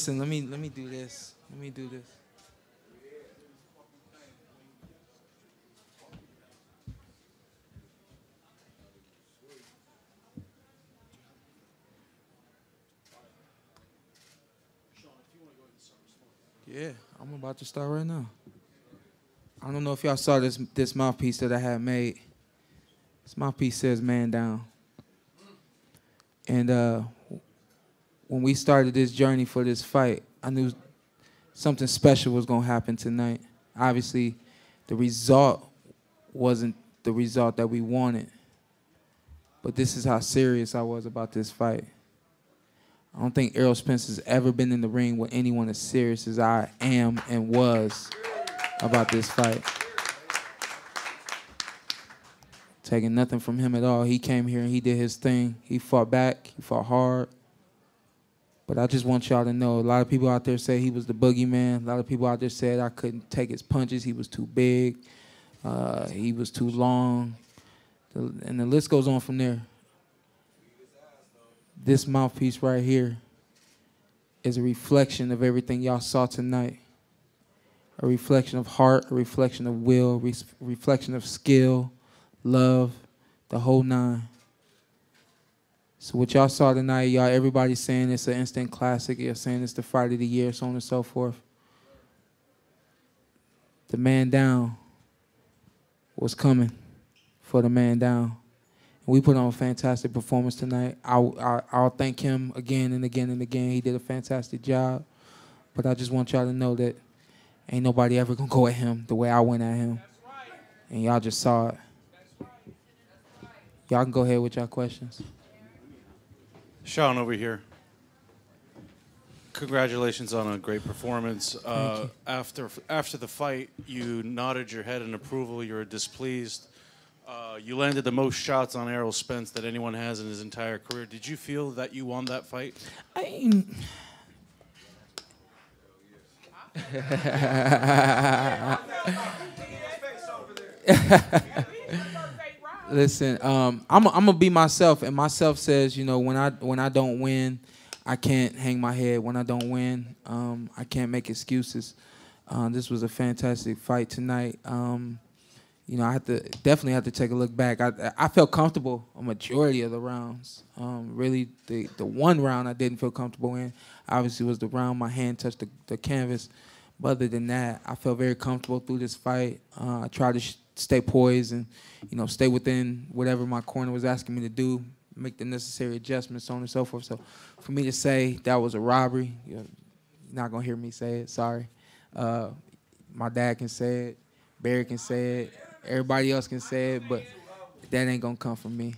Listen, let me let me do this. Let me do this. Yeah, I'm about to start right now. I don't know if y'all saw this this mouthpiece that I had made. This mouthpiece says "Man Down," and uh, when we started this journey for this fight, I knew something special was gonna happen tonight. Obviously, the result wasn't the result that we wanted, but this is how serious I was about this fight. I don't think Errol Spence has ever been in the ring with anyone as serious as I am and was about this fight. Taking nothing from him at all. He came here and he did his thing. He fought back, he fought hard. But I just want y'all to know a lot of people out there say he was the boogeyman. A lot of people out there said I couldn't take his punches. He was too big. Uh, he was too long. And the list goes on from there this mouthpiece right here is a reflection of everything y'all saw tonight. A reflection of heart, a reflection of will, re- reflection of skill, love, the whole nine. So what y'all saw tonight, y'all, everybody's saying it's an instant classic. You're saying it's the fight of the year, so on and so forth. The man down was coming for the man down. And We put on a fantastic performance tonight. I'll, I'll, I'll thank him again and again and again. He did a fantastic job. But I just want y'all to know that ain't nobody ever gonna go at him the way I went at him. And y'all just saw it. Y'all can go ahead with y'all questions. Shawn over here. Congratulations on a great performance. Uh, after after the fight, you nodded your head in approval. You were displeased. Uh, you landed the most shots on Errol Spence that anyone has in his entire career. Did you feel that you won that fight? I Listen, um, I'm gonna be myself, and myself says, you know, when I when I don't win, I can't hang my head. When I don't win, um, I can't make excuses. Uh, this was a fantastic fight tonight. Um, you know, I have to definitely have to take a look back. I I felt comfortable a majority of the rounds. Um, really, the the one round I didn't feel comfortable in, obviously, was the round my hand touched the, the canvas. But other than that, I felt very comfortable through this fight. Uh, I tried to stay poised and, you know, stay within whatever my corner was asking me to do, make the necessary adjustments, so on and so forth. So, for me to say that was a robbery, you're not gonna hear me say it. Sorry. Uh, my dad can say it. Barry can say it. Everybody else can say it, but that ain't gonna come from me.